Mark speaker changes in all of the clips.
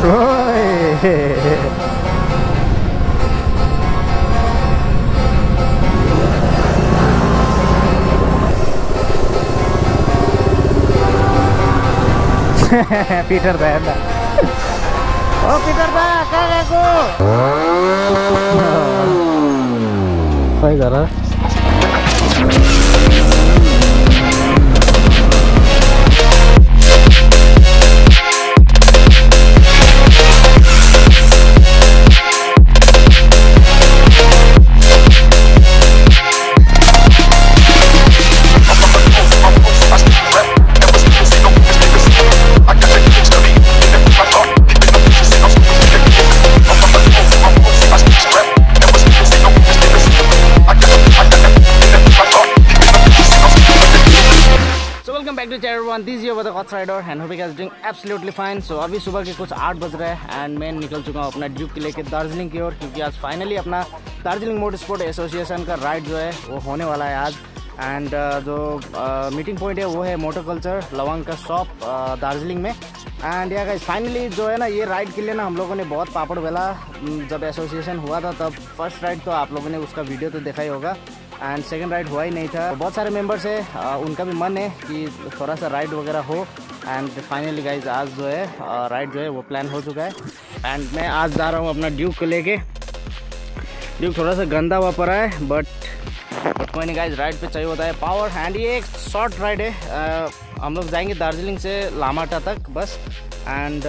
Speaker 1: ओए पीटर दा है ओ पीटर दा कहाँ गएको
Speaker 2: the कॉथ rider and is doing absolutely fine so अभी सुबह के कुछ आठ बज रहे हैं एंड मैं निकल चुका हूँ अपना ड्यूब के लेके दार्जिलिंग की ओर क्योंकि आज फाइनली अपना दार्जिलिंग मोटर स्पोर्ट एसोसिएशन का राइड जो है वो होने वाला है आज। एंड uh, जो मीटिंग uh, पॉइंट है वो है मोटर कल्चर लवंग का शॉप uh, दार्जिलिंग में। एंड या गाइस फाइनली जो है ना ये राइड के लिए ना हम लोगों ने बहुत पापड़ हम्म, जब एसोसिएशन हुआ था तब फ़र्स्ट राइड तो आप लोगों ने उसका वीडियो तो देखा ही होगा। एंड सेकंड राइड हुआ ही नहीं था। बहुत सारे मेंबर्स है उनका भी मन है कि थोड़ा सा राइड वगैरह हो। एंड फाइनली गाइज़ आज जो है राइड जो है वो प्लान हो चुका है। एंड मैं आज जा रहा हूँ अपना ड्यूक को लेके। ड्यूक थोड़ा सा गंदा हुआ पड़ा है बट बट कोई नहीं गाइज़ राइड पे चाहिए होता है पावर एंड ये एक शॉर्ट राइड है अ, हम लोग जाएँगे दार्जिलिंग से लामाटा तक बस। एंड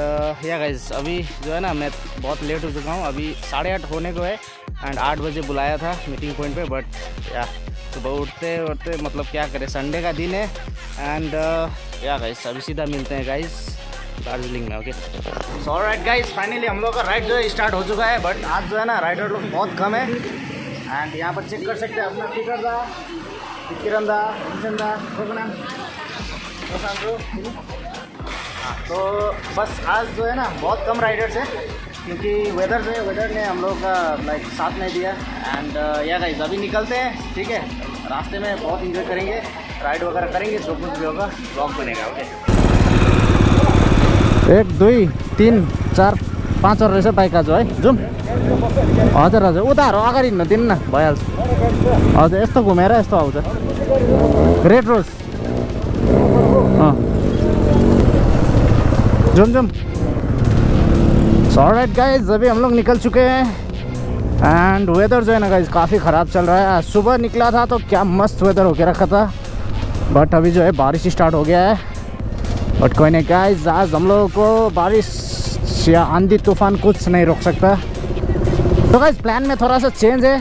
Speaker 2: या गाइज़ अभी जो है ना मैं बहुत लेट हो चुका हूँ। अभी साढ़े आठ होने को है। एंड आठ बजे बुलाया था मीटिंग पॉइंट पे बट या सुबह उठते उठते मतलब क्या करें संडे का दिन है एंड या गाइस अभी सीधा मिलते हैं गाइस दार्जिलिंग में okay so right guys finally हम लोग का राइड जो है स्टार्ट हो चुका है बट आज जो है ना राइडर लोग बहुत कम है एंड यहाँ पर चेक कर सकते हैं अपना टिकट दा किरण दा भीषण दा हाँ, तो बस आज जो है ना बहुत कम राइडर्स है। क्योंकि वेदर है वेदर ने हम लोग का लाइक साथ नहीं दिया। एंड या गाइज़ अभी निकलते हैं, ठीक है? रास्ते में बहुत इंजॉय करेंगे राइड वगैरह करेंगे, जो कुछ भी होगा ब्लॉग बनेगा ओके
Speaker 1: एक, दुई, तिन, चार पाँचवटा रहेछ बाइक आज है जाउँ हजुर हजुर उताहरू अगाडि हिँड्नु दिनु न भइहाल्छ। हजुर, यस्तो घुमेर, यस्तो आउँछ। रेड रोज अँ। जुम जुम। राइट गाइज़ अभी हम लोग निकल चुके हैं। एंड वेदर जो है ना गाइज़ काफ़ी ख़राब चल रहा है। सुबह निकला था तो क्या मस्त वेदर होके रखा था। बट अभी जो है बारिश स्टार्ट हो गया है। बट कोई नहीं गाइज़ आज हम लोगों को बारिश या आंधी तूफ़ान कुछ नहीं रोक सकता। तो गाइज़ प्लान में थोड़ा सा चेंज है।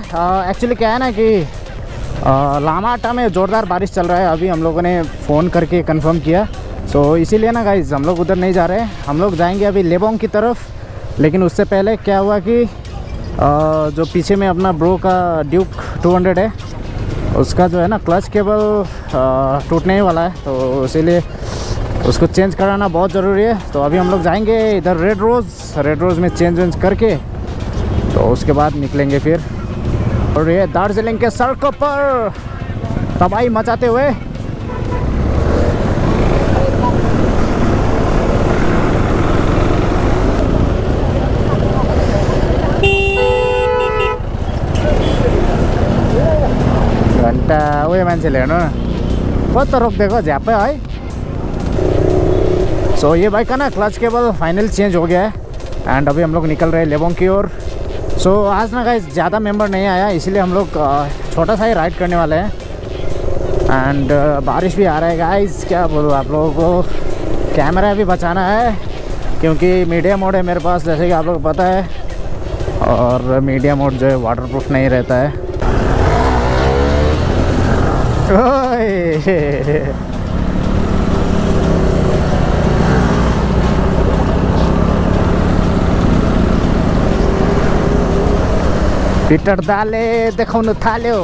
Speaker 1: एक्चुअली क्या है ना कि अ, लामाटा में ज़ोरदार बारिश चल रहा है। अभी हम लोगों ने फ़ोन करके कंफर्म किया। सो इसीलिए ना गाइज़ हम लोग उधर नहीं जा रहे हैं। हम लोग जाएँगे अभी लेबोंग की तरफ़। लेकिन उससे पहले क्या हुआ कि जो पीछे में अपना ब्रो का ड्यूक 200 है, उसका जो है ना क्लच केबल टूटने ही वाला है तो इसीलिए उसको चेंज कराना बहुत ज़रूरी है। तो अभी हम लोग जाएँगे इधर रेड रोज़ रेड रोज़ में चेंज वेंज करके तो उसके बाद निकलेंगे फिर। और ये दार्जिलिंग के सड़कों पर तबाही मचाते हुए उयो मान्छेले हेर्नु न। कस्तो रोकिदिएको झ्यापै है। सो ये बाइक का ना क्लच केबल फाइनल चेंज हो गया है। एंड अभी हम लोग निकल रहे हैं लेबोंग की ओर। सो so, आज ना गाइस ज़्यादा मेंबर नहीं आया इसीलिए हम लोग छोटा सा ही राइड करने वाले हैं। एंड बारिश भी आ रहा है गाइस क्या बोलूँ आप लोगों को। कैमरा भी बचाना है क्योंकि मीडिया मोड है मेरे पास जैसे कि आप लोग पता है। और मीडिया मोड जो है वाटर नहीं रहता है। โอ้ย পিটার দালে দেখুন থালেও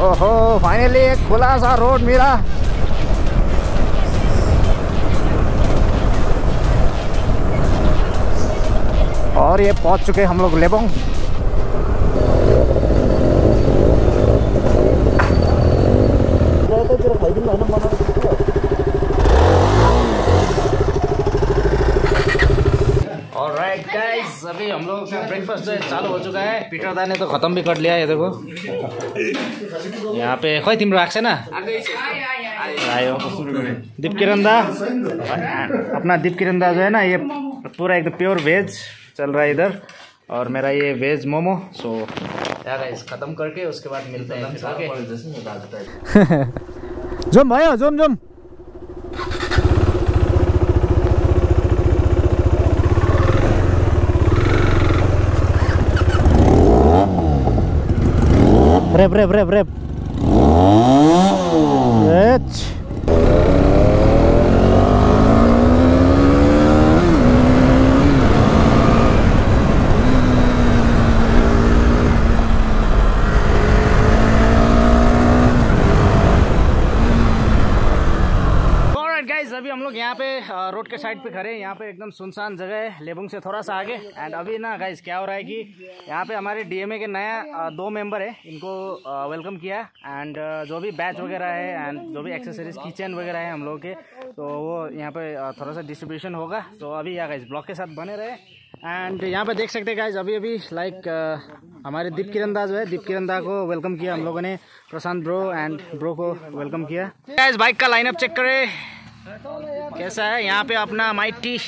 Speaker 1: ओहो फाइनली एक खुला सा रोड मिला। और ये पहुँच चुके हम लोग लेबोंग
Speaker 2: ऑलराइट गाइस अभी हम लोग जो है चालू हो चुका है। पीटर दा ने तो खत्म भी कर लिया है देखो। यहाँ पे खोई तिम्रो आएको छैन आयो दीप किरण दा अपना दीप किरण दा जो है ना ये पूरा एकदम प्योर वेज चल रहा है इधर। और मेरा ये वेज मोमो सो यार खत्म करके उसके बाद मिलते हैं
Speaker 1: जुम भयो जुम जुम।
Speaker 2: Rep, rep, rep, rep. Side पे खड़े हैं, यहाँ पे एकदम सुनसान जगह है, लेबुंग से थोड़ा सा आगे। एंड अभी ना गाइस क्या हो रहा है कि यहाँ पे हमारे डीएमए के नया दो मेंबर है, इनको वेलकम किया। एंड जो भी बैच वगैरह है एंड जो भी एक्सेसरीज किचन वगैरह है हम लोग के तो वो यहाँ पे थोड़ा सा डिस्ट्रीब्यूशन होगा। तो अभी यहाँ गाइस ब्लॉग के साथ बने रहे। एंड यहाँ पे देख सकते गाइज़ अभी अभी लाइक हमारे दीप किरंदा जो है, दीप किरंदा को वेलकम किया हम लोगों ने। प्रशांत ब्रो एंड ब्रो को वेलकम किया। गाइज़ बाइक का लाइनअप चेक करें। कैसा है? यहाँ पे अपना my T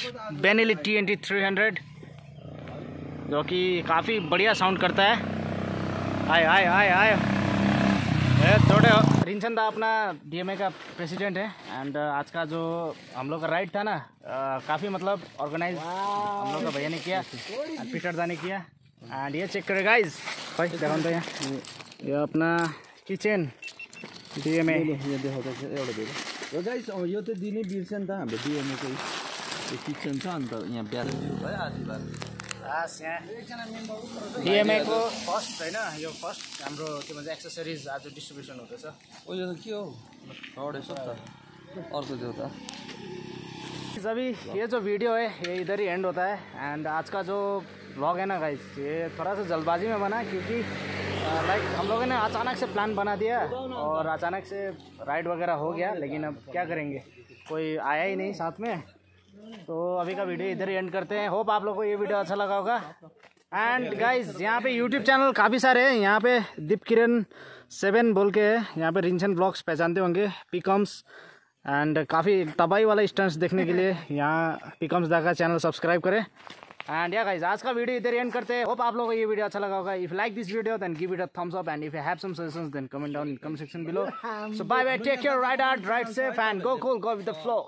Speaker 2: Benelli T N T three hundred जो कि काफ़ी बढ़िया साउंड करता है। आए आए आए आए। थोड़े रिंचन दा अपना डीएमए का प्रेसिडेंट है एंड आज का जो हम लोग का राइड था ना काफ़ी मतलब ऑर्गेनाइज हम लोग का भैया ने किया पीटर दा ने किया। एंड ये चेक करेगा भाई देखो तो यहाँ। ये अपना किचन डीएमए
Speaker 3: यो दिएर र गाइस अब यो त दिनै बिर्छ नि त हाम्रो डिएमएको यो किचन छ अन्त यहाँ ब्यालेन्स भयो आधी
Speaker 2: को फ़र्स्ट होइन यो फ़र्स्ट हाम्रो के भन्छ एक्सेसरिज आज डिस्ट्रिब्युसन हुँदैछ
Speaker 3: ओ यो त के हो रडेछ त अर्को देऊ त
Speaker 2: अभी ये जो वीडियो है ये इधर ही एंड होता है एंड आज का जो व्लॉग है ना गाइस ये थोड़ा सा जल्दबाजी में बना क्योंकि लाइक हम लोगों ने अचानक से प्लान बना दिया और अचानक से राइड वगैरह हो गया, लेकिन अब क्या करेंगे? कोई आया ही नहीं साथ में। तो अभी का वीडियो इधर ही एंड करते हैं। होप आप लोगों को ये वीडियो अच्छा लगा होगा। एंड गाइज़ यहाँ पे यूट्यूब चैनल काफ़ी सारे हैं। यहाँ पे दीप किरण सेवन बोल के है। यहाँ पे रिंचन ब्लॉग्स पहचानते होंगे पिकम्स एंड काफ़ी तबाही वाला स्टंट्स देखने के लिए यहाँ पिकम्स दा का चैनल सब्सक्राइब करें। एंड या गाइज़ आज का वीडियो इधर एंड करते हैं। होप आप लोगों को ये वीडियो अच्छा लगा होगा। If like this video then give it a thumbs up and if you have some suggestions then comment down in comment section below so bye bye take care ride out ride safe and go cool go with the flow